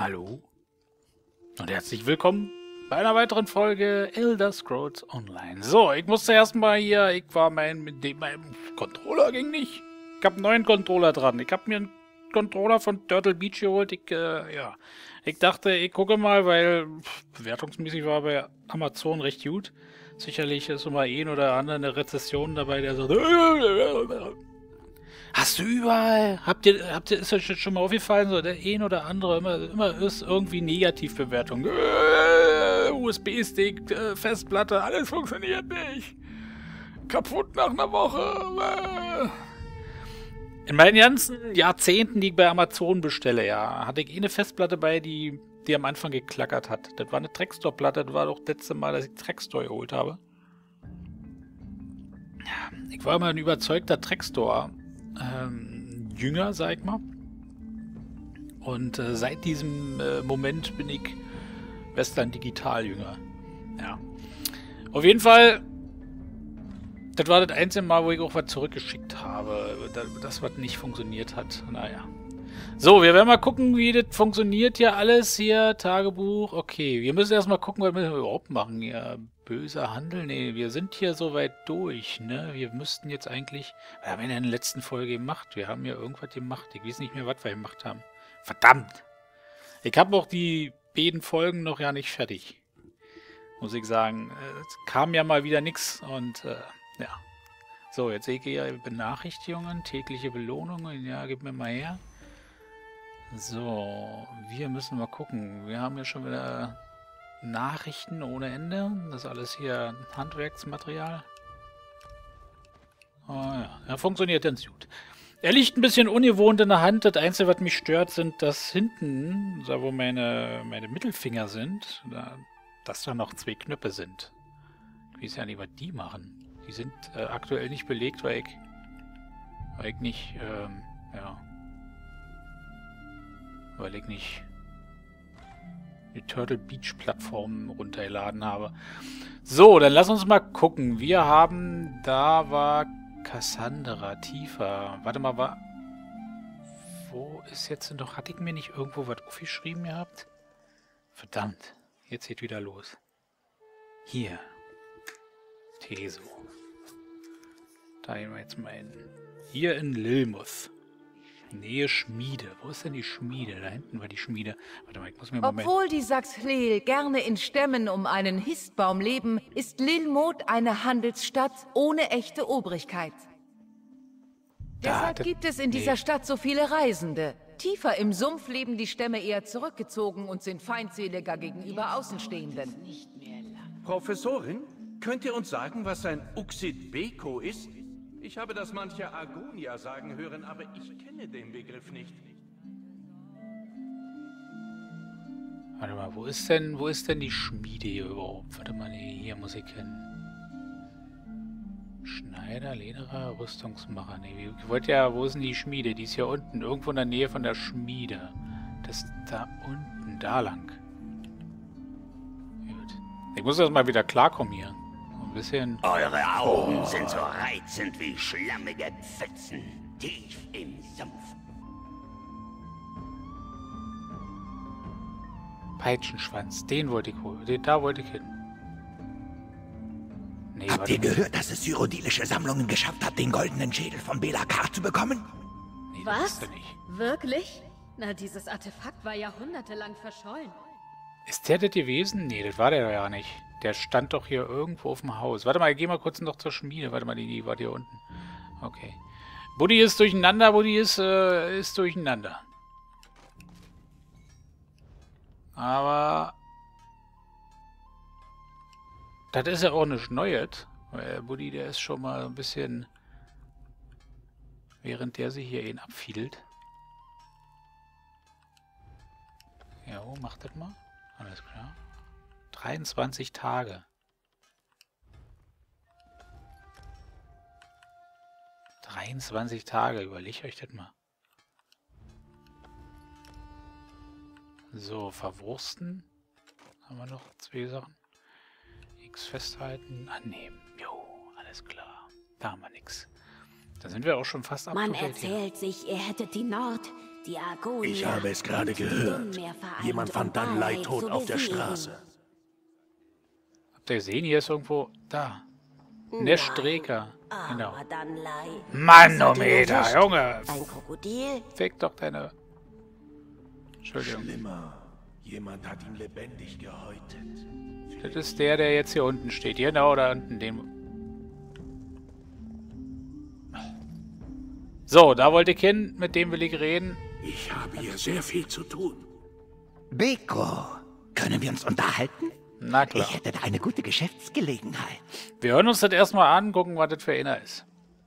Hallo und herzlich willkommen bei einer weiteren Folge Elder Scrolls Online. So, ich musste erstmal hier, ich war mein, mit dem, mein Controller ging nicht. Ich habe einen neuen Controller dran. Ich habe mir einen Controller von Turtle Beach geholt. Ich, äh, ja, ich dachte, ich gucke mal, weil pff, bewertungsmäßig war bei Amazon recht gut. Sicherlich ist immer ein oder andere eine Rezession dabei, der so Hast du überall? Habt ihr, habt ihr, ist euch schon mal aufgefallen, so der ein oder andere immer, immer ist irgendwie Negativbewertung. Äh, USB-Stick, äh, Festplatte, alles funktioniert nicht. Kaputt nach einer Woche. Äh. In meinen ganzen Jahrzehnten, die ich bei Amazon bestelle, ja, hatte ich eh eine Festplatte bei, die, die am Anfang geklackert hat. Das war eine Trackstore-Platte, das war doch das letzte Mal, dass ich Trackstore geholt habe. Ich war immer ein überzeugter Trackstore ähm, jünger, sag ich mal. Und äh, seit diesem äh, Moment bin ich Western Digital jünger. Ja. Auf jeden Fall, das war das einzige Mal, wo ich auch was zurückgeschickt habe. Das, das was nicht funktioniert hat. Naja. So, wir werden mal gucken, wie das funktioniert hier alles hier. Tagebuch. Okay, wir müssen erstmal gucken, was wir überhaupt machen hier böser Handel? Nee, wir sind hier soweit durch, ne? Wir müssten jetzt eigentlich... Wir haben ja in der letzten Folge gemacht. Wir haben ja irgendwas gemacht. Ich weiß nicht mehr, was wir gemacht haben. Verdammt! Ich habe auch die beiden Folgen noch ja nicht fertig. Muss ich sagen. Es kam ja mal wieder nichts und äh, ja. So, jetzt sehe ich hier Benachrichtigungen, tägliche Belohnungen. Ja, gib mir mal her. So, wir müssen mal gucken. Wir haben ja schon wieder Nachrichten ohne Ende. Das ist alles hier Handwerksmaterial. Oh ja, er funktioniert ganz gut. Er liegt ein bisschen ungewohnt in der Hand. Das Einzige, was mich stört, sind, dass hinten, da wo meine, meine Mittelfinger sind, da, dass da noch zwei Knöpfe sind. Ich weiß ja nicht, was die machen. Die sind äh, aktuell nicht belegt, weil ich, weil ich nicht, ähm, ja, ich nicht die Turtle Beach Plattform runtergeladen habe. So, dann lass uns mal gucken. Wir haben, da war Cassandra tiefer. Warte mal, war... Wo ist jetzt noch... Hatte ich mir nicht irgendwo was aufgeschrieben gehabt? Verdammt, jetzt geht wieder los. Hier. Teso. Da gehen wir jetzt mal hin. Hier in Lilmuth. Nähe Schmiede. Wo ist denn die Schmiede? Da hinten war die Schmiede. Warte mal, ich muss mir mal... Obwohl die Saxhleel gerne in Stämmen um einen Histbaum leben, ist Lilmod eine Handelsstadt ohne echte Obrigkeit. Da, Deshalb gibt es in dieser nee. Stadt so viele Reisende. Tiefer im Sumpf leben die Stämme eher zurückgezogen und sind feindseliger gegenüber Außenstehenden. Professorin, könnt ihr uns sagen, was ein Uxid Beko ist? Ich habe das manche Agonia sagen hören, aber ich kenne den Begriff nicht. Warte mal, wo ist denn, wo ist denn die Schmiede hier überhaupt? Warte mal, nee, hier muss ich hin. Schneider, Lederer, Rüstungsmacher. Nee, ich wollte ja, wo ist denn die Schmiede? Die ist hier unten, irgendwo in der Nähe von der Schmiede. Das ist da unten, da lang. Gut. Ich muss erst mal wieder klarkommen hier ein bisschen... Eure Augen oh. sind so reizend wie schlammige Pfützen, tief im Sumpf. Peitschenschwanz, den wollte ich holen. Den, da wollte ich hin. Nee, Habt ihr gehört, dass es cyrodilische Sammlungen geschafft hat, den goldenen Schädel von Belakar zu bekommen? Nee, Was? Wirklich? Na, dieses Artefakt war jahrhundertelang verschollen. Ist der das gewesen? Nee, das war der ja nicht. Der stand doch hier irgendwo auf dem Haus. Warte mal, ich geh mal kurz noch zur Schmiede. Warte mal, die, die war hier unten. Okay. Buddy ist durcheinander, Buddy ist, äh, ist durcheinander. Aber... Das ist ja auch nicht Neues. Weil Buddy, der ist schon mal ein bisschen... Während der sich hier ihn abfiedelt. Ja, macht das mal. Alles klar. 23 Tage. 23 Tage, überlegt euch das mal. So, verwursten. Haben wir noch zwei Sachen. X festhalten, annehmen. Jo, alles klar. Da haben wir nichts. Da sind wir auch schon fast Man erzählt hier. sich, ihr hättet die Nord, Ich habe es gerade gehört. Jemand fand dann Leid tot auf der Straße. Habt ihr gesehen? Hier ist irgendwo... Da. Neschstreker. Genau. Manometer, Junge! Ein Krokodil? Fick doch deine... Entschuldigung. Schlimmer. Jemand hat ihn lebendig gehäutet. Das ist der, der jetzt hier unten steht. Genau da unten. Dem so, da wollte ich hin. Mit dem will ich reden. Ich habe hier sehr viel zu tun. Beko, können wir uns unterhalten? Na klar. Ich hätte da eine gute Geschäftsgelegenheit. Wir hören uns das erstmal an, gucken, was das für einer ist.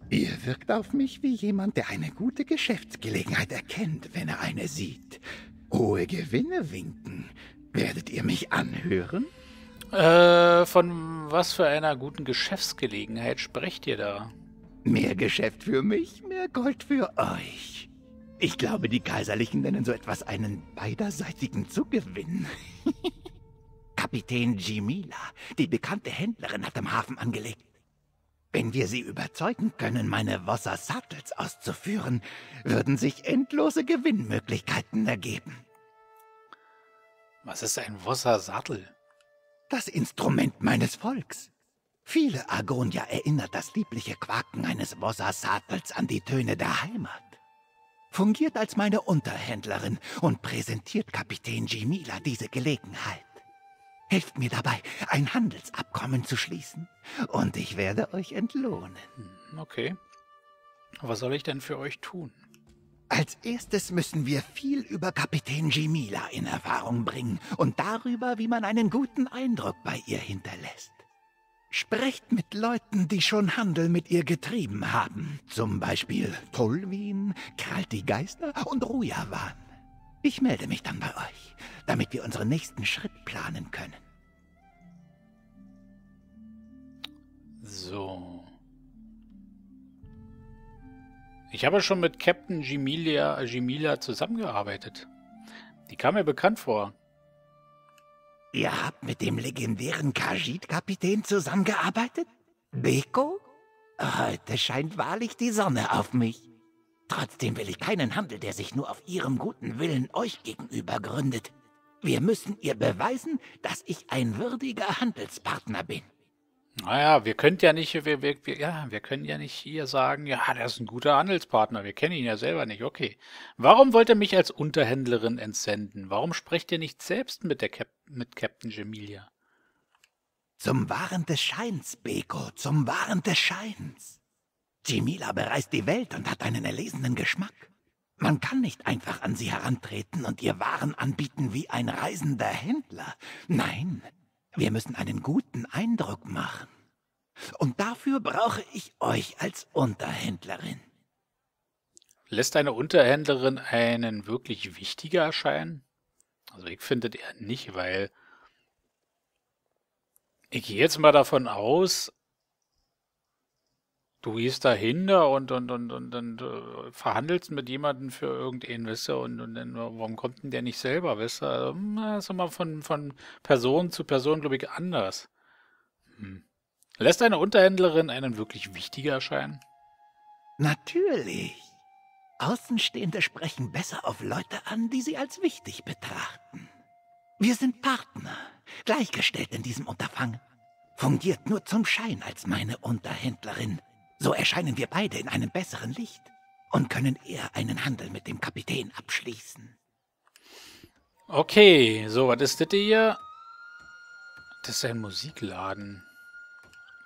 Ihr wirkt auf mich wie jemand, der eine gute Geschäftsgelegenheit erkennt, wenn er eine sieht. Hohe Gewinne winken. Werdet ihr mich anhören? Äh, von was für einer guten Geschäftsgelegenheit sprecht ihr da? Mehr Geschäft für mich, mehr Gold für euch. Ich glaube, die Kaiserlichen nennen so etwas einen beiderseitigen Zugewinn. Kapitän Jimila, die bekannte Händlerin, hat im Hafen angelegt. Wenn wir sie überzeugen können, meine Wasser Sattels auszuführen, würden sich endlose Gewinnmöglichkeiten ergeben. Was ist ein Wasser Sattel? Das Instrument meines Volks. Viele Argonier erinnert das liebliche Quaken eines Wasser Sattels an die Töne der Heimat fungiert als meine Unterhändlerin und präsentiert Kapitän Jimila diese Gelegenheit. Helft mir dabei, ein Handelsabkommen zu schließen, und ich werde euch entlohnen. Okay. Was soll ich denn für euch tun? Als erstes müssen wir viel über Kapitän Jimila in Erfahrung bringen und darüber, wie man einen guten Eindruck bei ihr hinterlässt. Sprecht mit Leuten, die schon Handel mit ihr getrieben haben. Zum Beispiel Tolwin, Kralti Geister und Rujawan. Ich melde mich dann bei euch, damit wir unseren nächsten Schritt planen können. So. Ich habe schon mit Captain Jimilia, Jimila zusammengearbeitet. Die kam mir bekannt vor. Ihr habt mit dem legendären Kajit-Kapitän zusammengearbeitet? Beko? Heute scheint wahrlich die Sonne auf mich. Trotzdem will ich keinen Handel, der sich nur auf ihrem guten Willen euch gegenüber gründet. Wir müssen ihr beweisen, dass ich ein würdiger Handelspartner bin. Naja, wir können ja nicht, wir, wir, wir, ja, wir können ja nicht hier sagen, ja, der ist ein guter Handelspartner, wir kennen ihn ja selber nicht, okay. Warum wollt ihr mich als Unterhändlerin entsenden? Warum sprecht ihr nicht selbst mit der Cap mit Captain Jemilia? Zum Wahren des Scheins, Beko, zum Wahren des Scheins. Jemila bereist die Welt und hat einen erlesenen Geschmack. Man kann nicht einfach an sie herantreten und ihr Waren anbieten wie ein reisender Händler. Nein, wir müssen einen guten Eindruck machen. Und dafür brauche ich euch als Unterhändlerin. Lässt eine Unterhändlerin einen wirklich wichtiger erscheinen? Also ich finde eher nicht, weil ich gehe jetzt mal davon aus, du gehst dahinter und, und, und, und, und uh, verhandelst mit jemandem für irgendeinen, weißt du, und, und dann, warum kommt denn der nicht selber, weißt du? Also, hm, das ist immer von, von Person zu Person, glaube ich, anders. Hm. Lässt eine Unterhändlerin einen wirklich wichtiger erscheinen? Natürlich. Außenstehende sprechen besser auf Leute an, die sie als wichtig betrachten. Wir sind Partner, gleichgestellt in diesem Unterfangen. Fungiert nur zum Schein als meine Unterhändlerin. So erscheinen wir beide in einem besseren Licht und können eher einen Handel mit dem Kapitän abschließen. Okay, so, was ist das hier? Das ist ein Musikladen.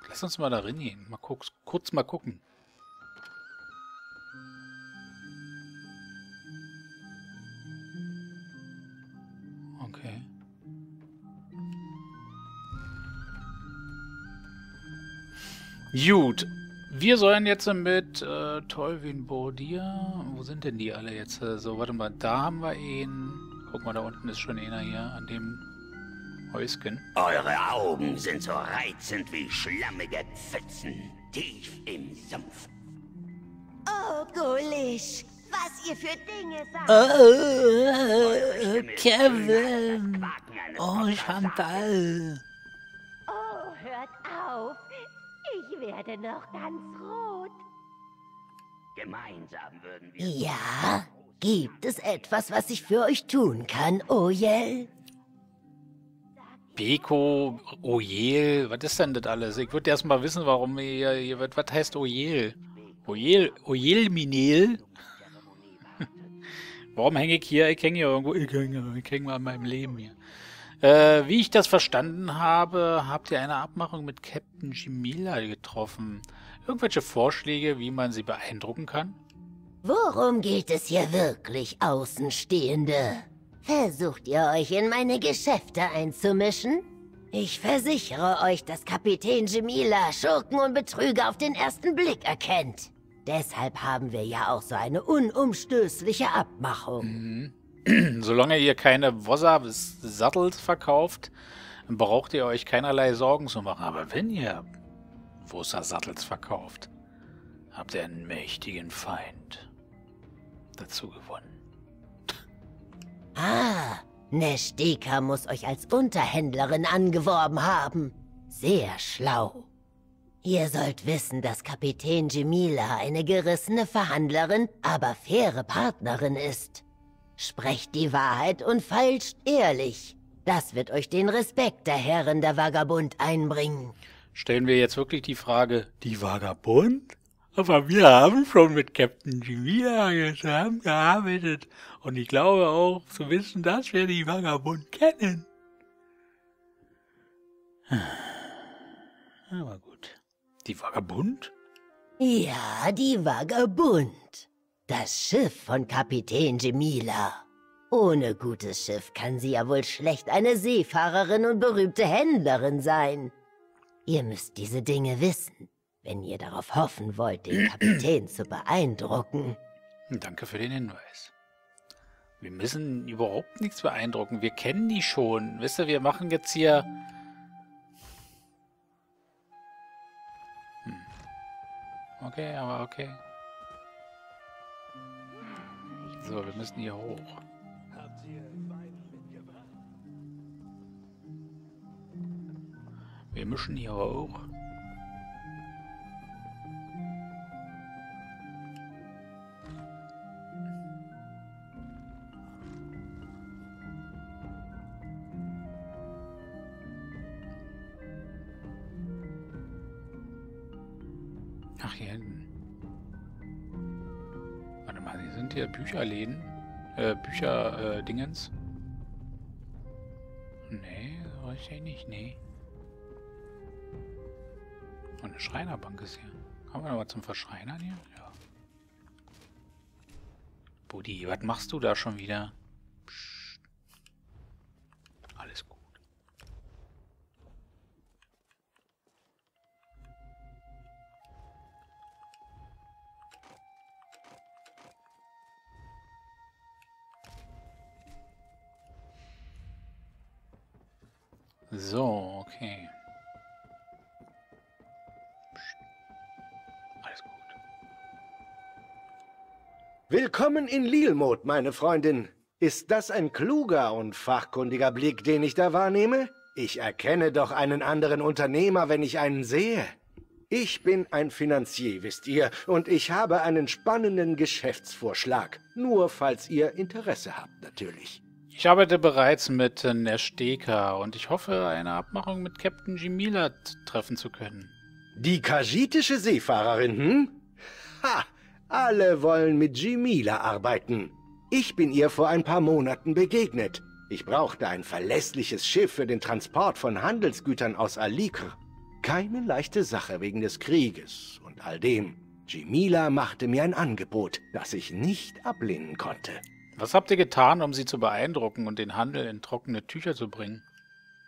Lass uns mal da reingehen. Mal kurz, kurz mal gucken. Okay. Gut. Wir sollen jetzt mit äh, Tolwin Bordir. Wo sind denn die alle jetzt? Äh, so, warte mal, da haben wir ihn. Guck mal, da unten ist schon einer hier an dem Häuschen. Eure Augen sind so reizend wie schlammige Pfützen, tief im Sumpf. Oh, Gulisch, was ihr für Dinge sagt. Oh, Kevin. Oh, Chantal. Werde noch ganz rot. Gemeinsam würden wir... Ja? Gibt es etwas, was ich für euch tun kann, Oyel? Beko, Ojel, was ist denn das alles? Ich würde erst mal wissen, warum ihr, hier, was, was heißt Ojel? Ojel, Ojelminel? warum hänge ich hier? Ich hänge hier irgendwo, ich hänge, ich hänge mal an meinem Leben hier. Äh, wie ich das verstanden habe, habt ihr eine Abmachung mit Captain Jimila getroffen. Irgendwelche Vorschläge, wie man sie beeindrucken kann? Worum geht es hier wirklich, Außenstehende? Versucht ihr euch in meine Geschäfte einzumischen? Ich versichere euch, dass Kapitän Jemila Schurken und Betrüger auf den ersten Blick erkennt. Deshalb haben wir ja auch so eine unumstößliche Abmachung. Mhm. Solange ihr keine Wossa Sattels verkauft, braucht ihr euch keinerlei Sorgen zu machen. Aber wenn ihr Wossa Sattels verkauft, habt ihr einen mächtigen Feind dazu gewonnen. Ah, Nestika muss euch als Unterhändlerin angeworben haben. Sehr schlau. Ihr sollt wissen, dass Kapitän Jemila eine gerissene Verhandlerin, aber faire Partnerin ist. Sprecht die Wahrheit und feilscht ehrlich. Das wird euch den Respekt der Herren der Vagabund einbringen. Stellen wir jetzt wirklich die Frage, die Vagabund? Aber wir haben schon mit Captain Jimia zusammengearbeitet. Und ich glaube auch zu wissen, dass wir die Vagabund kennen. Aber gut. Die Vagabund? Ja, die Vagabund. Das Schiff von Kapitän Jemila. Ohne gutes Schiff kann sie ja wohl schlecht eine Seefahrerin und berühmte Händlerin sein. Ihr müsst diese Dinge wissen, wenn ihr darauf hoffen wollt, den Kapitän zu beeindrucken. Danke für den Hinweis. Wir müssen überhaupt nichts beeindrucken. Wir kennen die schon. Wisst ihr, wir machen jetzt hier... Hm. Okay, aber okay. So, wir müssen hier hoch. Wir müssen hier hoch. Bücherläden. Äh, Bücher-Dingens. Äh, nee, so richtig nicht, nee. Und eine Schreinerbank ist hier. Kommen wir nochmal zum Verschreinern hier? Ja. Buddy, was machst du da schon wieder? So, okay. Alles gut. Willkommen in Lilmod, meine Freundin. Ist das ein kluger und fachkundiger Blick, den ich da wahrnehme? Ich erkenne doch einen anderen Unternehmer, wenn ich einen sehe. Ich bin ein Finanzier, wisst ihr, und ich habe einen spannenden Geschäftsvorschlag. Nur falls ihr Interesse habt, natürlich. Ich arbeite bereits mit Nesteka und ich hoffe, eine Abmachung mit Captain Jimila treffen zu können. Die kajitische Seefahrerin, hm? Ha! Alle wollen mit Jimila arbeiten. Ich bin ihr vor ein paar Monaten begegnet. Ich brauchte ein verlässliches Schiff für den Transport von Handelsgütern aus Alikr. Keine leichte Sache wegen des Krieges und all dem. Jimila machte mir ein Angebot, das ich nicht ablehnen konnte. Was habt ihr getan, um sie zu beeindrucken und den Handel in trockene Tücher zu bringen?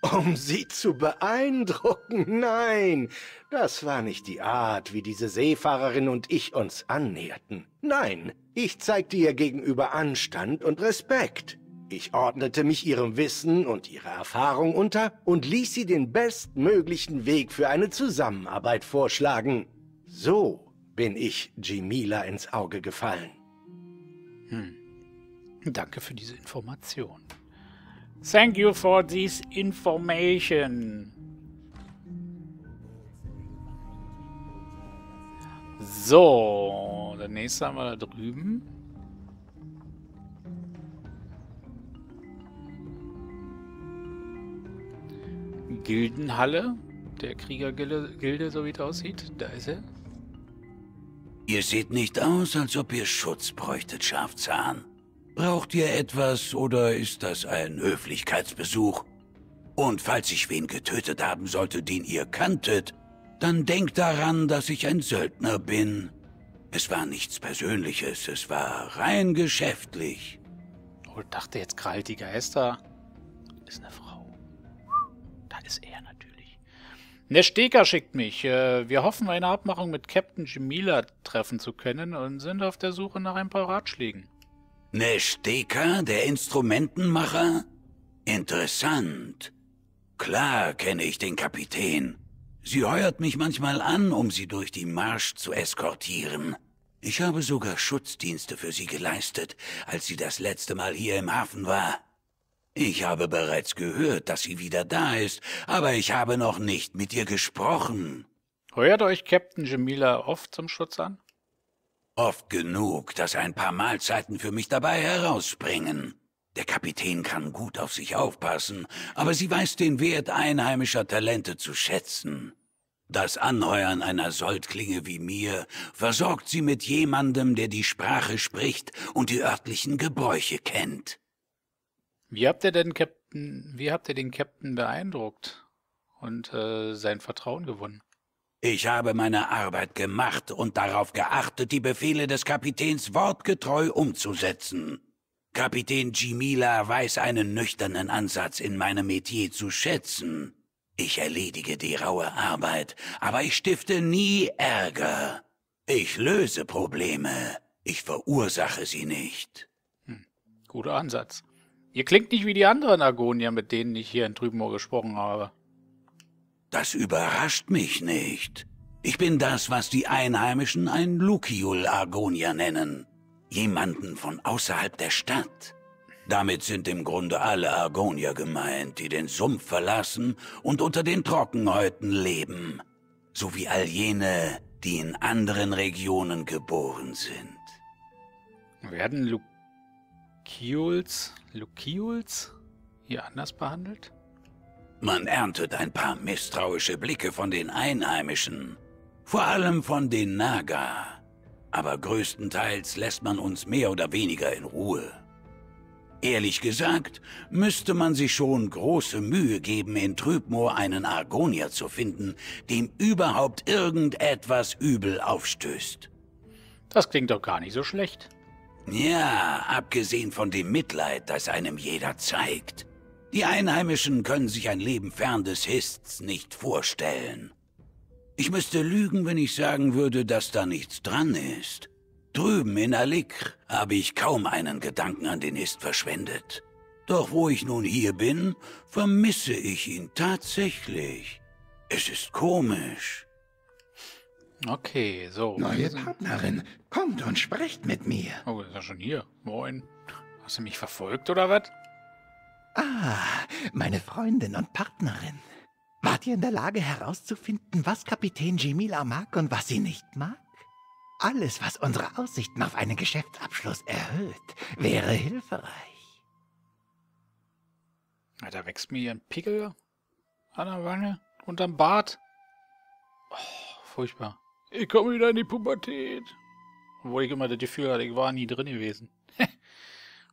Um sie zu beeindrucken? Nein, das war nicht die Art, wie diese Seefahrerin und ich uns annäherten. Nein, ich zeigte ihr gegenüber Anstand und Respekt. Ich ordnete mich ihrem Wissen und ihrer Erfahrung unter und ließ sie den bestmöglichen Weg für eine Zusammenarbeit vorschlagen. So bin ich Jimila ins Auge gefallen. Hm. Danke für diese Information. Thank you for this information. So, der nächste haben wir da drüben. Gildenhalle, der Kriegergilde, so wie es aussieht. Da ist er. Ihr seht nicht aus, als ob ihr Schutz bräuchtet, Schafzahn. Braucht ihr etwas oder ist das ein Höflichkeitsbesuch? Und falls ich wen getötet haben sollte, den ihr kanntet, dann denkt daran, dass ich ein Söldner bin. Es war nichts Persönliches, es war rein geschäftlich. Oh, dachte jetzt Kral die Geister. Ist eine Frau. Da ist er natürlich. Nesteker schickt mich. Äh, wir hoffen, eine Abmachung mit Captain Jamila treffen zu können und sind auf der Suche nach ein paar Ratschlägen. Nesteker, der Instrumentenmacher? Interessant. Klar kenne ich den Kapitän. Sie heuert mich manchmal an, um sie durch die Marsch zu eskortieren. Ich habe sogar Schutzdienste für sie geleistet, als sie das letzte Mal hier im Hafen war. Ich habe bereits gehört, dass sie wieder da ist, aber ich habe noch nicht mit ihr gesprochen. Heuert euch Captain Jamila oft zum Schutz an? Oft genug, dass ein paar Mahlzeiten für mich dabei herausspringen. Der Kapitän kann gut auf sich aufpassen, aber sie weiß den Wert einheimischer Talente zu schätzen. Das Anheuern einer Soldklinge wie mir versorgt sie mit jemandem, der die Sprache spricht und die örtlichen Gebräuche kennt. Wie habt ihr denn Captain, wie habt ihr den Captain beeindruckt und äh, sein Vertrauen gewonnen? Ich habe meine Arbeit gemacht und darauf geachtet, die Befehle des Kapitäns wortgetreu umzusetzen. Kapitän Jimila weiß einen nüchternen Ansatz in meinem Metier zu schätzen. Ich erledige die raue Arbeit, aber ich stifte nie Ärger. Ich löse Probleme, ich verursache sie nicht. Hm, guter Ansatz. Ihr klingt nicht wie die anderen Argonier, mit denen ich hier in Trübenmoor gesprochen habe. Das überrascht mich nicht. Ich bin das, was die Einheimischen ein Lukiul-Argonier nennen. Jemanden von außerhalb der Stadt. Damit sind im Grunde alle Argonier gemeint, die den Sumpf verlassen und unter den Trockenhäuten leben. Sowie all jene, die in anderen Regionen geboren sind. Werden Lukiuls, Lukiuls hier anders behandelt? Man erntet ein paar misstrauische Blicke von den Einheimischen, vor allem von den Naga. Aber größtenteils lässt man uns mehr oder weniger in Ruhe. Ehrlich gesagt, müsste man sich schon große Mühe geben, in Trübmoor einen Argonier zu finden, dem überhaupt irgendetwas übel aufstößt. Das klingt doch gar nicht so schlecht. Ja, abgesehen von dem Mitleid, das einem jeder zeigt. Die Einheimischen können sich ein Leben fern des Hists nicht vorstellen. Ich müsste lügen, wenn ich sagen würde, dass da nichts dran ist. Drüben in Alikr habe ich kaum einen Gedanken an den Hist verschwendet. Doch wo ich nun hier bin, vermisse ich ihn tatsächlich. Es ist komisch. Okay, so. Neue Partnerin, kommt und sprecht mit mir. Oh, ist er schon hier. Moin. Hast du mich verfolgt oder was? Ah, meine Freundin und Partnerin. Wart ihr in der Lage herauszufinden, was Kapitän Jemila mag und was sie nicht mag? Alles, was unsere Aussichten auf einen Geschäftsabschluss erhöht, wäre hilfreich. Ja, da wächst mir hier ein Pickel an der Wange, unterm Bart. Oh, furchtbar. Ich komme wieder in die Pubertät. Obwohl ich immer das Gefühl hatte, ich war nie drin gewesen.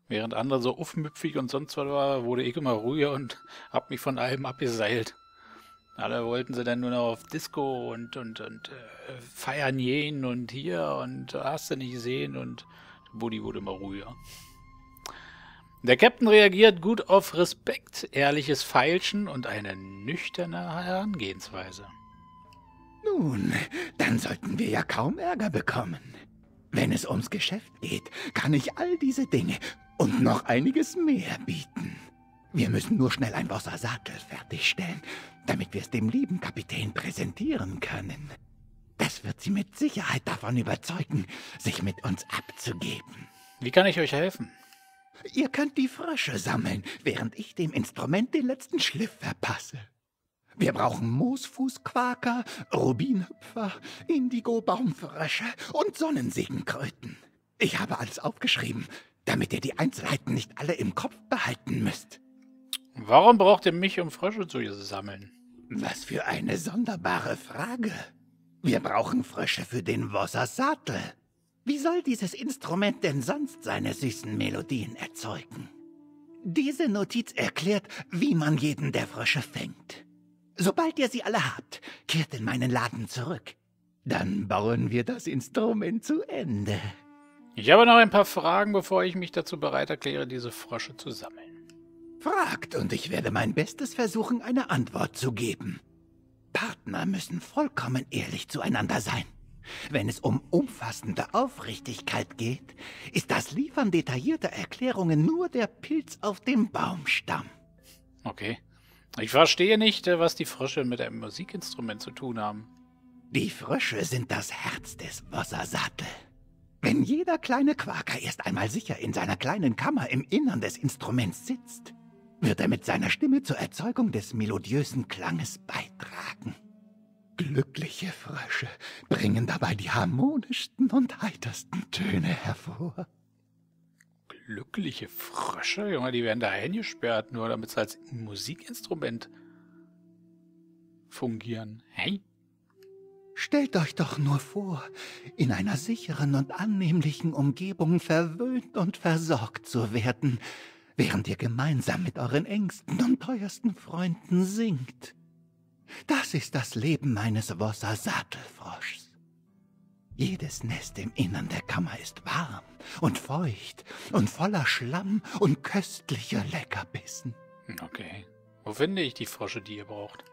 Während andere so aufmüpfig und sonst was war, wurde ich immer ruhiger und hab mich von allem abgeseilt. Alle wollten sie dann nur noch auf Disco und, und, und äh, feiern gehen und hier und hast du nicht gesehen und Buddy wurde immer ruhiger. Der Captain reagiert gut auf Respekt, ehrliches Feilschen und eine nüchterne Herangehensweise. Nun, dann sollten wir ja kaum Ärger bekommen. Wenn es ums Geschäft geht, kann ich all diese Dinge und noch einiges mehr bieten. Wir müssen nur schnell ein Wassersattel fertigstellen, damit wir es dem lieben Kapitän präsentieren können. Das wird sie mit Sicherheit davon überzeugen, sich mit uns abzugeben. Wie kann ich euch helfen? Ihr könnt die Frösche sammeln, während ich dem Instrument den letzten Schliff verpasse. Wir brauchen Moosfußquaker, Rubinhüpfer, Indigo-Baumfrösche und Sonnensegenkröten. Ich habe alles aufgeschrieben, damit ihr die Einzelheiten nicht alle im Kopf behalten müsst. Warum braucht ihr mich, um Frösche zu sammeln? Was für eine sonderbare Frage. Wir brauchen Frösche für den Wassersattel. Wie soll dieses Instrument denn sonst seine süßen Melodien erzeugen? Diese Notiz erklärt, wie man jeden der Frösche fängt. Sobald ihr sie alle habt, kehrt in meinen Laden zurück. Dann bauen wir das Instrument zu Ende. Ich habe noch ein paar Fragen, bevor ich mich dazu bereit erkläre, diese Frösche zu sammeln. Fragt, und ich werde mein Bestes versuchen, eine Antwort zu geben. Partner müssen vollkommen ehrlich zueinander sein. Wenn es um umfassende Aufrichtigkeit geht, ist das Liefern detaillierter Erklärungen nur der Pilz auf dem Baumstamm. Okay. Ich verstehe nicht, äh, was die Frösche mit einem Musikinstrument zu tun haben. Die Frösche sind das Herz des Wassersattel. Wenn jeder kleine Quaker erst einmal sicher in seiner kleinen Kammer im Innern des Instruments sitzt, wird er mit seiner Stimme zur Erzeugung des melodiösen Klanges beitragen. Glückliche Frösche bringen dabei die harmonischsten und heitersten Töne hervor. Glückliche Frösche? Junge, die werden da eingesperrt, nur damit sie als Musikinstrument fungieren. Hey? Stellt euch doch nur vor, in einer sicheren und annehmlichen Umgebung verwöhnt und versorgt zu werden, während ihr gemeinsam mit euren engsten und teuersten Freunden singt. Das ist das Leben meines Wosser Sattelfroschs. Jedes Nest im Innern der Kammer ist warm und feucht und voller Schlamm und köstlicher Leckerbissen. Okay. Wo finde ich die Frosche, die ihr braucht?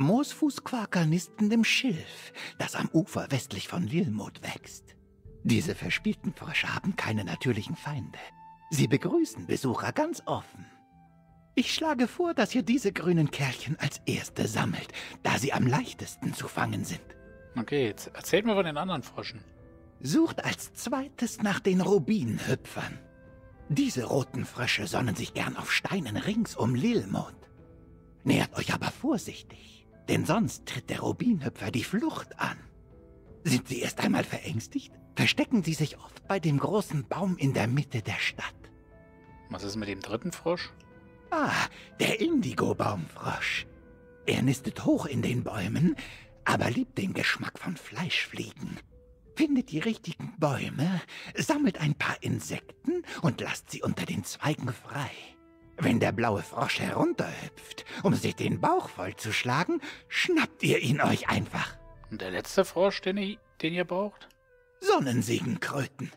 Moosfußquaker nisten im Schilf, das am Ufer westlich von Lilmut wächst. Diese verspielten Frösche haben keine natürlichen Feinde. Sie begrüßen Besucher ganz offen. Ich schlage vor, dass ihr diese grünen Kerlchen als erste sammelt, da sie am leichtesten zu fangen sind. Okay, jetzt erzählt mir von den anderen Froschen. Sucht als zweites nach den Rubinhüpfern. Diese roten Frösche sonnen sich gern auf Steinen rings um Lilmond. Nähert euch aber vorsichtig, denn sonst tritt der Rubinhüpfer die Flucht an. Sind sie erst einmal verängstigt, verstecken sie sich oft bei dem großen Baum in der Mitte der Stadt. Was ist mit dem dritten Frosch? Ah, der Indigo-Baumfrosch. Er nistet hoch in den Bäumen, aber liebt den Geschmack von Fleischfliegen. Findet die richtigen Bäume, sammelt ein paar Insekten und lasst sie unter den Zweigen frei. Wenn der blaue Frosch herunterhüpft, um sich den Bauch vollzuschlagen, schnappt ihr ihn euch einfach. Und der letzte Frosch, den, ich, den ihr braucht? Sonnensiegenkröten.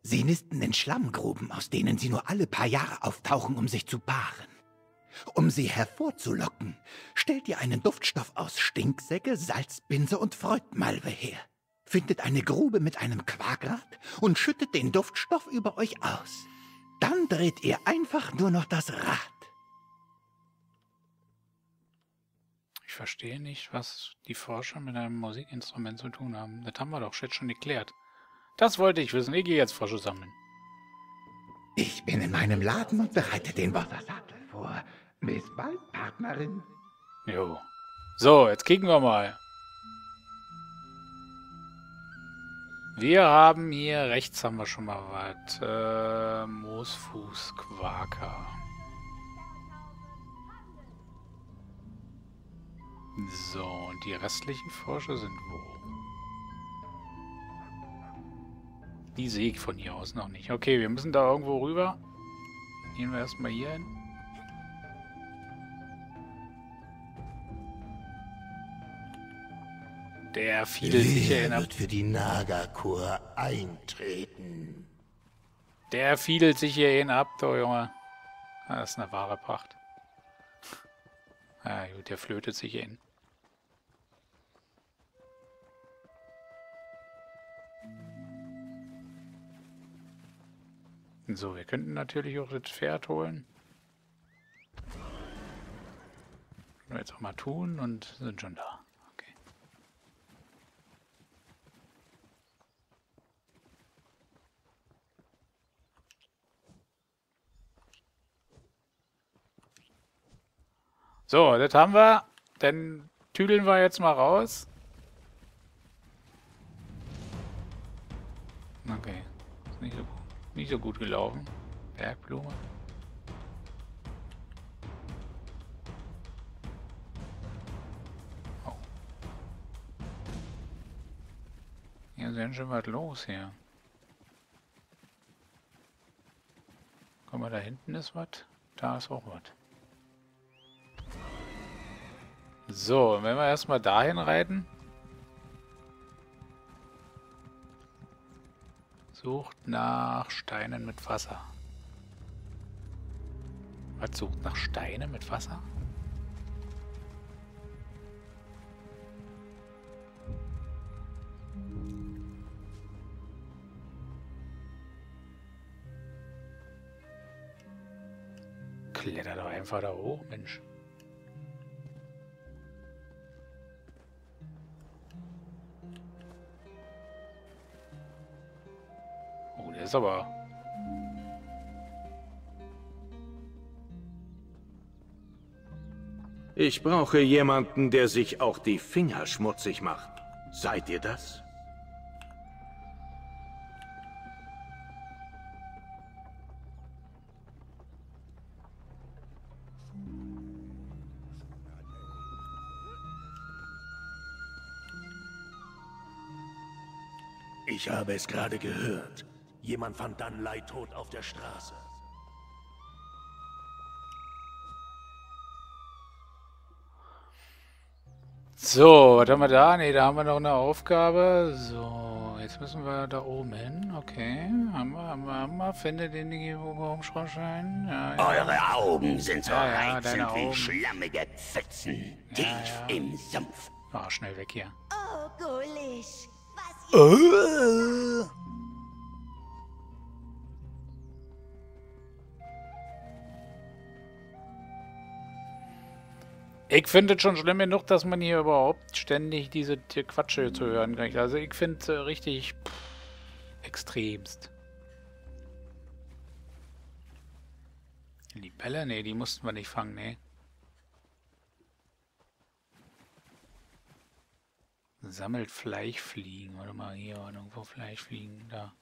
Sie nisten in Schlammgruben, aus denen sie nur alle paar Jahre auftauchen, um sich zu paaren. Um sie hervorzulocken, stellt ihr einen Duftstoff aus Stinksäcke, Salzbinse und Freudmalve her. Findet eine Grube mit einem Quadrad und schüttet den Duftstoff über euch aus. Dann dreht ihr einfach nur noch das Rad. Ich verstehe nicht, was die Forscher mit einem Musikinstrument zu tun haben. Das haben wir doch jetzt schon geklärt. Das wollte ich wissen. Ich gehe jetzt Frösche sammeln. Ich bin in meinem Laden und bereite den Wassersattel vor. Bis bald, Partnerin. Jo. So, jetzt kicken wir mal. Wir haben hier, rechts haben wir schon mal was. Äh, Moosfußquaker. So, und die restlichen Forscher sind wo? Die sehe ich von hier aus noch nicht. Okay, wir müssen da irgendwo rüber. Gehen wir erstmal hier hin. Der fiedelt sich ab. wird für die Nagakur eintreten. Der fiedelt sich hier hin ab, du Junge. Das ist eine wahre Pracht. Ja gut, der flötet sich hin. So, wir könnten natürlich auch das Pferd holen. Können wir jetzt auch mal tun und sind schon da. So, das haben wir. Dann tüdeln wir jetzt mal raus. Okay. Ist nicht so, nicht so gut gelaufen. Bergblume. Oh. Hier ist ganz schön was los hier. Guck mal, da hinten ist was. Da ist auch was. So, wenn wir erstmal dahin reiten. Sucht nach Steinen mit Wasser. Was sucht nach Steinen mit Wasser? Kletter doch einfach da hoch, Mensch. Oh, der ist aber... Ich brauche jemanden, der sich auch die Finger schmutzig macht. Seid ihr das? Ich habe es gerade gehört. Jemand fand dann Leid tot auf der Straße. So, was haben wir da? Ne, da haben wir noch eine Aufgabe. So, jetzt müssen wir da oben hin. Okay, haben wir, haben wir, haben wir. Finde den Baumschornstein. Ja, ja. Eure Augen sind so ja, ja, reizend wie Augen. schlammige Pfützen. Tief im Sumpf. Ah, schnell weg hier. Oh, Gulisch. Äh. Ich finde es schon schlimm genug, dass man hier überhaupt ständig diese Quatsche zu hören kriegt. Also ich finde es äh, richtig pff, extremst. Die Bälle? Ne, die mussten wir nicht fangen, ne. Sammelt Fleischfliegen. Warte mal, hier irgendwo Fleischfliegen. Da.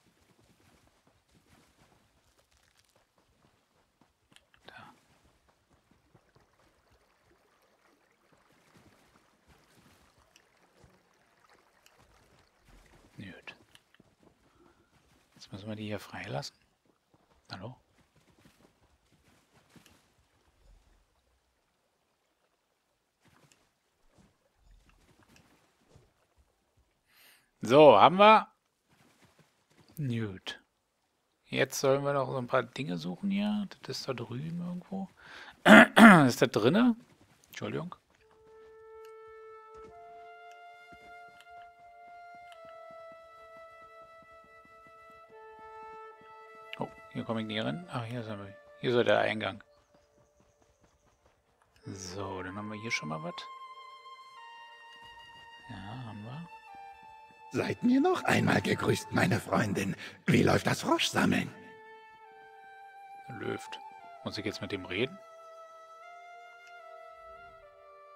Gut. Jetzt müssen wir die hier freilassen. Hallo? So, haben wir. Gut. Jetzt sollen wir noch so ein paar Dinge suchen hier. Das ist da drüben irgendwo. ist da drinne? Entschuldigung. Hier komme ich nie rein. Ach, hier, sind wir. hier ist der Eingang. So, dann haben wir hier schon mal was. Ja, haben wir. Seid mir noch einmal gegrüßt, meine Freundin. Wie läuft das Froschsammeln? Löft. Muss ich jetzt mit dem reden?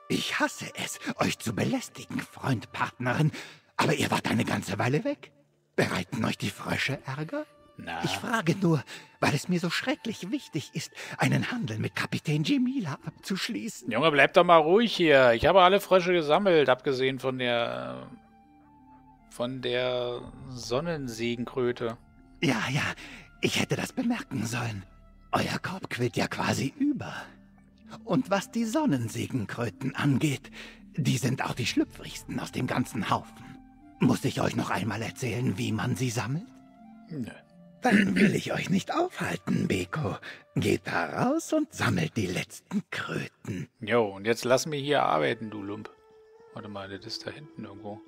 Ich hasse es, euch zu belästigen, Freund, Partnerin. Aber ihr wart eine ganze Weile weg. Bereiten euch die Frösche Ärger? Na. Ich frage nur, weil es mir so schrecklich wichtig ist, einen Handel mit Kapitän Jemila abzuschließen. Junge, bleib doch mal ruhig hier. Ich habe alle Frösche gesammelt, abgesehen von der von der Sonnensegenkröte. Ja, ja, ich hätte das bemerken sollen. Euer Korb quillt ja quasi über. Und was die Sonnensegenkröten angeht, die sind auch die schlüpfrigsten aus dem ganzen Haufen. Muss ich euch noch einmal erzählen, wie man sie sammelt? Nö. Dann will ich euch nicht aufhalten, Beko. Geht da raus und sammelt die letzten Kröten. Jo, und jetzt lass mich hier arbeiten, du Lump. Warte mal, das ist da hinten irgendwo.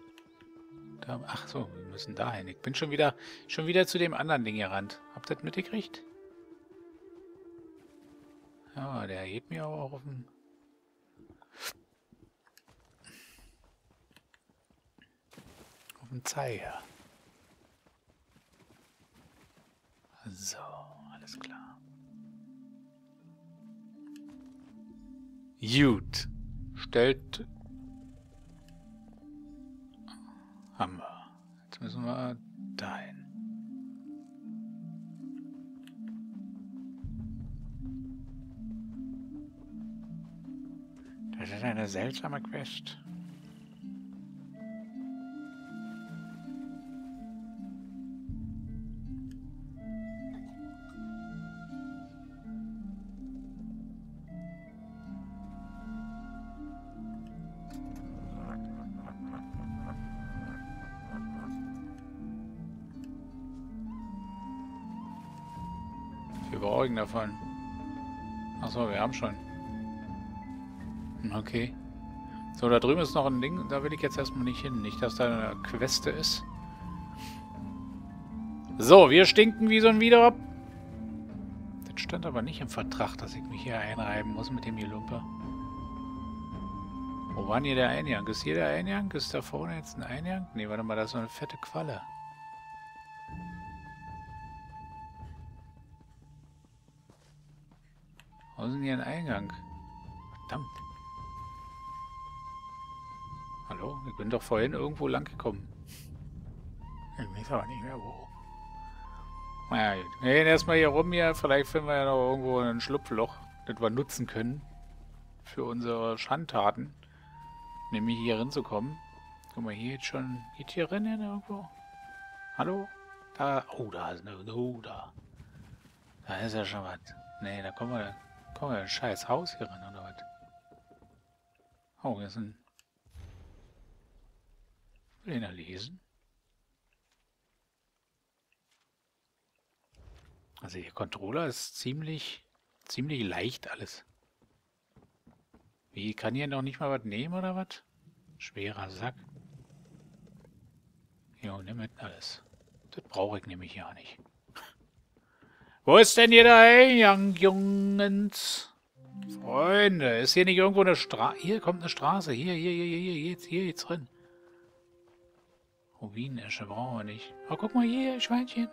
Da, ach so, wir müssen dahin. Ich bin schon wieder, schon wieder zu dem anderen Ding gerannt. Habt ihr das mitgekriegt? Ja, der hebt mir aber auch auf den... auf den Zeiger. So, alles klar. Gut. Stellt Haben wir. Jetzt müssen wir dahin. Das ist eine seltsame Quest. Davon? Achso, wir haben schon. Okay. So, da drüben ist noch ein Ding. Da will ich jetzt erstmal nicht hin. Nicht, dass da eine Queste ist. So, wir stinken wie so ein Widerop. Das stand aber nicht im Vertrag, dass ich mich hier einreiben muss mit dem Gelumper. Wo war denn hier der Eingang? Ist hier der Eingang? Ist da vorne jetzt ein Eingang? Ne, warte mal, da ist so eine fette Qualle. Eingang? Verdammt. Hallo? Ich bin doch vorhin irgendwo lang gekommen. Ich weiß aber nicht mehr wo. Na ja, gut. Wir gehen erstmal hier rum hier. Vielleicht finden wir ja noch irgendwo ein Schlupfloch, das wir nutzen können. Für unsere Schandtaten. Nämlich hier reinzukommen. Guck mal, hier jetzt schon. Geht hier rein irgendwo? Hallo? Da. Oh, da ist eine. Oh, da. Da ist ja schon was. Nee, da kommen wir. Kommen wir ein scheiß Haus hier rein, oder was? Oh, hier ist ein Will ihn lesen? Also der Controller ist ziemlich, ziemlich leicht alles. Wie, kann hier noch nicht mal was nehmen oder was? Schwerer Sack. Jo, nimm mit alles. Das brauche ich nämlich ja nicht. Wo ist denn hier der Eingang, Jungens? Freunde, ist hier nicht irgendwo eine Straße? Hier kommt eine Straße. Hier, hier, hier, hier, hier, jetzt, hier, jetzt drin. Rubinesche brauchen wir nicht. Oh, guck mal hier, Schweinchen.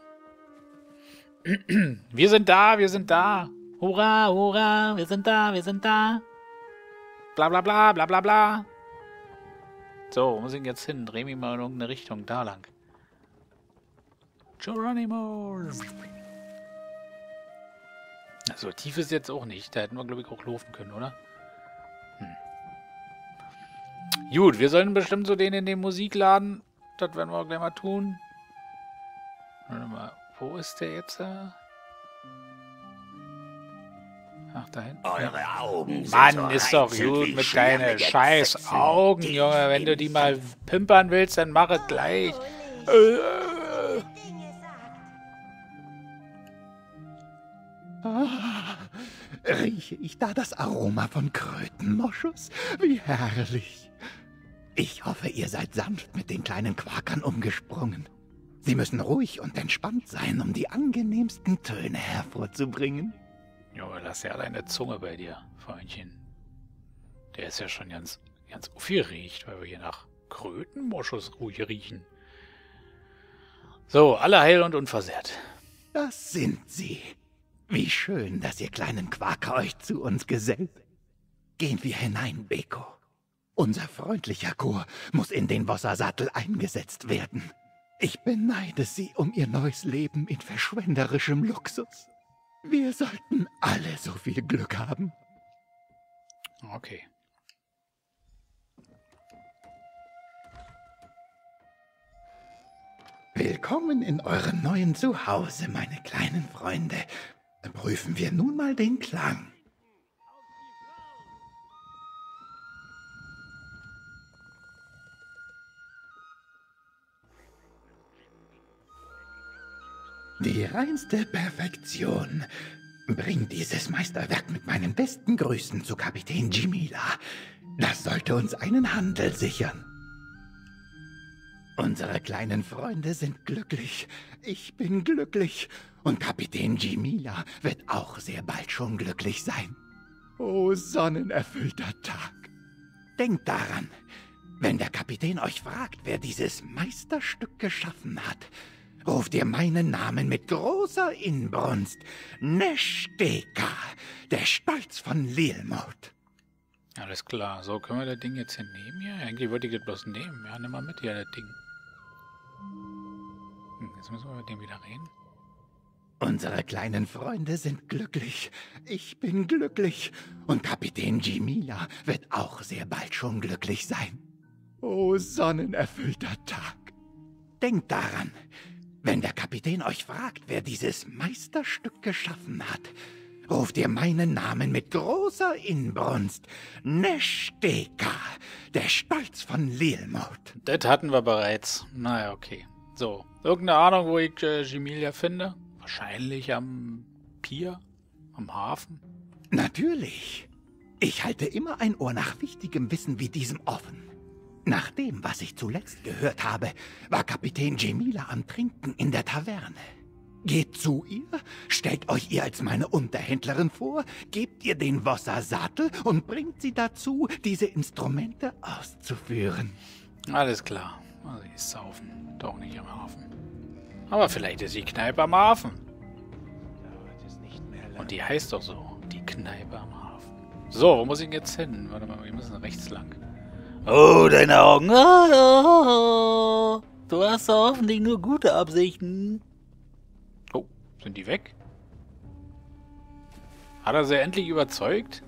Wir sind da, wir sind da. Hurra, hurra, wir sind da, wir sind da. Bla bla bla, bla bla bla. So, wo muss ich jetzt hin? Dreh mich mal in irgendeine Richtung, da lang. Geronimo. So tief ist jetzt auch nicht. Da hätten wir, glaube ich, auch laufen können, oder? Hm. Gut, wir sollen bestimmt so den in dem Musikladen das werden wir gleich mal tun. Warte mal, wo ist der jetzt? Ach, da hinten. Eure Augen Mann, ist doch gut mit deinen scheiß Augen, Junge. Wenn du die mal pimpern willst, dann mach es gleich. Ah, ich da das Aroma von Krötenmoschus? Wie herrlich. Ich hoffe, ihr seid sanft mit den kleinen Quakern umgesprungen. Sie müssen ruhig und entspannt sein, um die angenehmsten Töne hervorzubringen. Junge, lass ja deine Zunge bei dir, Freundchen. Der ist ja schon ganz, ganz aufgeregt, weil wir hier nach Krötenmoschus ruhig riechen. So, alle heil und unversehrt. Das sind sie. Wie schön, dass ihr kleinen Quaker euch zu uns gesellt. Gehen wir hinein, Beko. Unser freundlicher Chor muss in den Wassersattel eingesetzt werden. Ich beneide Sie um Ihr neues Leben in verschwenderischem Luxus. Wir sollten alle so viel Glück haben. Okay. Willkommen in eurem neuen Zuhause, meine kleinen Freunde. Prüfen wir nun mal den Klang. Die reinste Perfektion. Bring dieses Meisterwerk mit meinen besten Grüßen zu Kapitän Jimila. Das sollte uns einen Handel sichern. Unsere kleinen Freunde sind glücklich. Ich bin glücklich. Und Kapitän Jimila wird auch sehr bald schon glücklich sein. O sonnenerfüllter Tag. Denkt daran, wenn der Kapitän euch fragt, wer dieses Meisterstück geschaffen hat, ruft ihr meinen Namen mit großer Inbrunst. Neshteka, der Stolz von Lilmut. Alles klar. So, können wir das Ding jetzt hier nehmen hier? Eigentlich wollte ich das bloß nehmen. Ja, nimm mal mit hier, das Ding. Hm, jetzt müssen wir mit dem wieder reden. Unsere kleinen Freunde sind glücklich. Ich bin glücklich. Und Kapitän Jimila wird auch sehr bald schon glücklich sein. O sonnenerfüllter Tag. Denkt daran, wenn der Kapitän euch fragt, wer dieses Meisterstück geschaffen hat, ruft ihr meinen Namen mit großer Inbrunst. Neshteka, der Stolz von Lilmut. Das hatten wir bereits. Naja, okay. So, irgendeine Ahnung, wo ich äh, Jimilia finde? Wahrscheinlich am Pier? Am Hafen? Natürlich. Ich halte immer ein Ohr nach wichtigem Wissen wie diesem offen. Nach dem, was ich zuletzt gehört habe, war Kapitän Jemila am Trinken in der Taverne. Geht zu ihr, stellt euch ihr als meine Unterhändlerin vor, gebt ihr den Wasser Sattel und bringt sie dazu, diese Instrumente auszuführen. Alles klar. Also ich saufen. Doch nicht am Hafen. Aber vielleicht ist die Kneipe am Hafen. Und die heißt doch so. Die Kneipe am Hafen. So, wo muss ich jetzt hin? Warte mal, wir müssen rechts lang. Oh, deine Augen. Oh, du hast hoffentlich nur gute Absichten. Sind die weg? Hat er sie endlich überzeugt?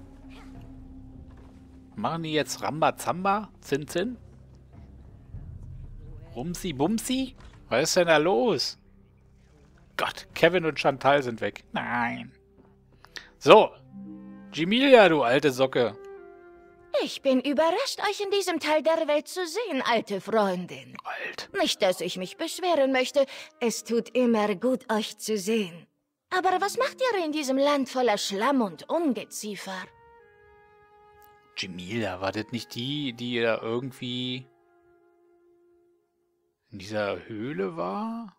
Machen die jetzt Rambazamba? Zin Zin? Rumsi Bumsi? Was ist denn da los? Gott, Kevin und Chantal sind weg. Nein. So. Jemilia, du alte Socke. Ich bin überrascht, euch in diesem Teil der Welt zu sehen, alte Freundin. Alt. Nicht, dass ich mich beschweren möchte. Es tut immer gut, euch zu sehen. Aber was macht ihr in diesem Land voller Schlamm und Ungeziefer? Jemila, war das nicht die, die da irgendwie in dieser Höhle war?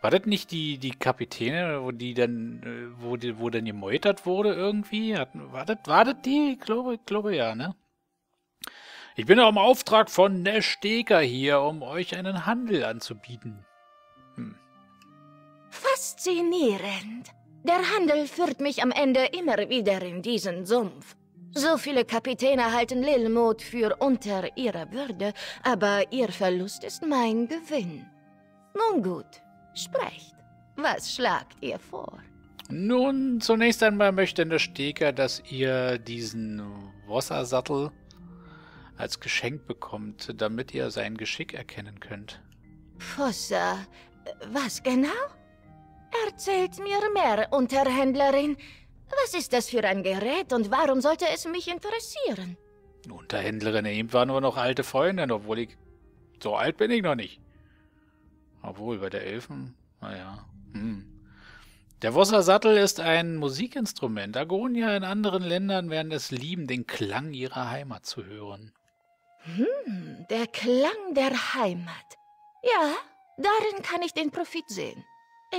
War das nicht die, die Kapitäne, wo die dann, äh, wo, die, wo dann gemeutert wurde irgendwie? war, das, war das die? Ich glaube, ich glaube ja, ne? Ich bin auch im Auftrag von Nesteker hier, um euch einen Handel anzubieten. Hm. Faszinierend. Der Handel führt mich am Ende immer wieder in diesen Sumpf. So viele Kapitäne halten Lilmut für unter ihrer Würde, aber ihr Verlust ist mein Gewinn. Nun gut, Sprecht. Was schlagt ihr vor? Nun, zunächst einmal möchte der Steker, dass ihr diesen Wassersattel als Geschenk bekommt, damit ihr sein Geschick erkennen könnt. Fossa, was genau? Erzählt mir mehr, Unterhändlerin. Was ist das für ein Gerät und warum sollte es mich interessieren? Unterhändlerin, eben waren nur noch alte Freundin, obwohl ich... So alt bin ich noch nicht. Obwohl, bei der Elfen, naja. Hm. Der Wassersattel ist ein Musikinstrument. Agonier in anderen Ländern werden es lieben, den Klang ihrer Heimat zu hören. Hm, der Klang der Heimat. Ja, darin kann ich den Profit sehen.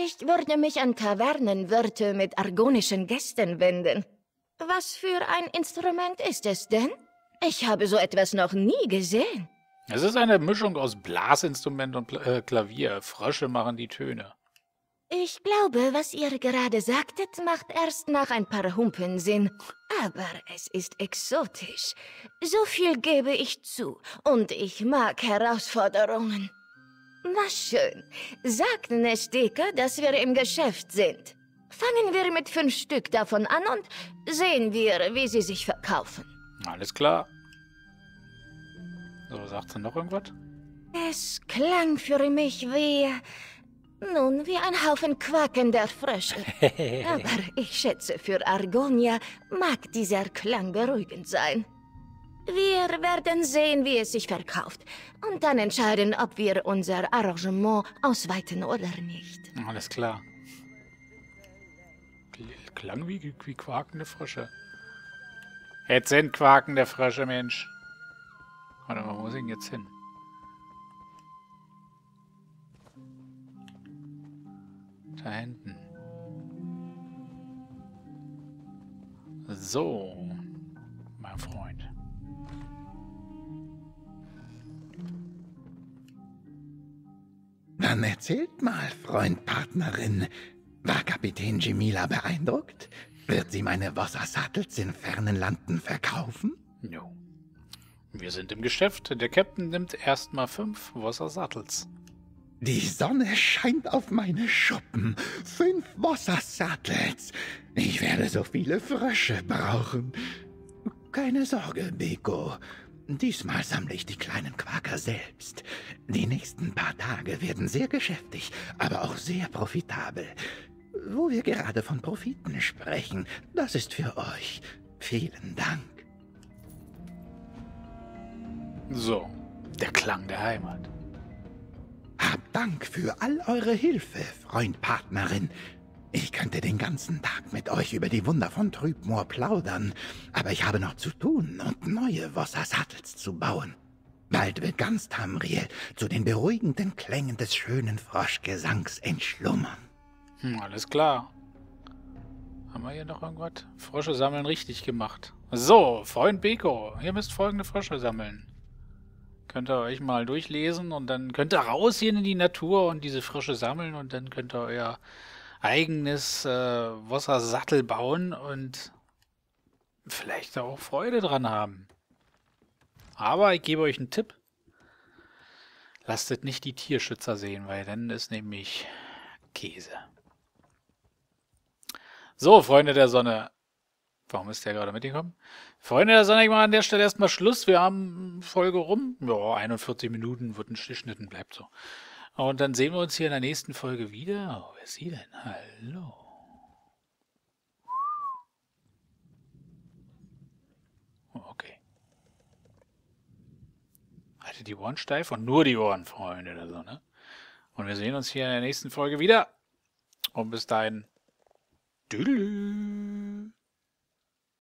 Ich würde mich an Tavernenwirte mit argonischen Gästen wenden. Was für ein Instrument ist es denn? Ich habe so etwas noch nie gesehen. Es ist eine Mischung aus Blasinstrument und äh, Klavier. Frösche machen die Töne. Ich glaube, was ihr gerade sagtet, macht erst nach ein paar Humpen Sinn. Aber es ist exotisch. So viel gebe ich zu. Und ich mag Herausforderungen. Na schön. Sagt Nesteka, dass wir im Geschäft sind. Fangen wir mit fünf Stück davon an und sehen wir, wie sie sich verkaufen. Alles klar. So, sagt sie noch irgendwas? Es klang für mich wie... Nun, wie ein Haufen quakender Frösche. Aber ich schätze, für Argonia mag dieser Klang beruhigend sein. Wir werden sehen, wie es sich verkauft. Und dann entscheiden, ob wir unser Arrangement ausweiten oder nicht. Alles klar. Klang wie, wie quakende Frösche. Jetzt sind quakende Frösche, Mensch. Warte mal, wo ich denn jetzt hin? Da hinten. So, mein Freund. Dann erzählt mal, Freund, Partnerin. War Kapitän Jemila beeindruckt? Wird sie meine Wassersattels in fernen Landen verkaufen? No. Wir sind im Geschäft. Der Captain nimmt erstmal fünf Wassersattels. Die Sonne scheint auf meine Schuppen. Fünf Wassersattels. Ich werde so viele Frösche brauchen. Keine Sorge, Beko. Diesmal sammle ich die kleinen Quaker selbst. Die nächsten paar Tage werden sehr geschäftig, aber auch sehr profitabel. Wo wir gerade von Profiten sprechen, das ist für euch. Vielen Dank. So, der Klang der Heimat. Hab Dank für all eure Hilfe, Freund Partnerin. Ich könnte den ganzen Tag mit euch über die Wunder von Trübmoor plaudern, aber ich habe noch zu tun und neue Wassersattels zu bauen. Bald wird ganz Tamriel zu den beruhigenden Klängen des schönen Froschgesangs entschlummern. Hm, alles klar. Haben wir hier noch irgendwas? Frösche sammeln richtig gemacht. So, Freund Beko, ihr müsst folgende Frösche sammeln. Könnt ihr euch mal durchlesen und dann könnt ihr rausgehen in die Natur und diese Frösche sammeln und dann könnt ihr euer eigenes äh, Wassersattel bauen und vielleicht auch Freude dran haben. Aber ich gebe euch einen Tipp. Lasst nicht die Tierschützer sehen, weil dann ist nämlich Käse. So, Freunde der Sonne. Warum ist der gerade mitgekommen? Freunde der Sonne, ich mache an der Stelle erstmal Schluss. Wir haben Folge rum. Ja, 41 Minuten wird ein geschnitten, bleibt so. Und dann sehen wir uns hier in der nächsten Folge wieder. Oh, wer ist sie denn? Hallo. Oh, okay. Haltet die Ohren steif und nur die Ohren, Freunde der Sonne. Und wir sehen uns hier in der nächsten Folge wieder. Und bis dahin. Tschüss.